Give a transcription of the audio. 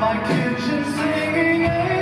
my kitchen singing.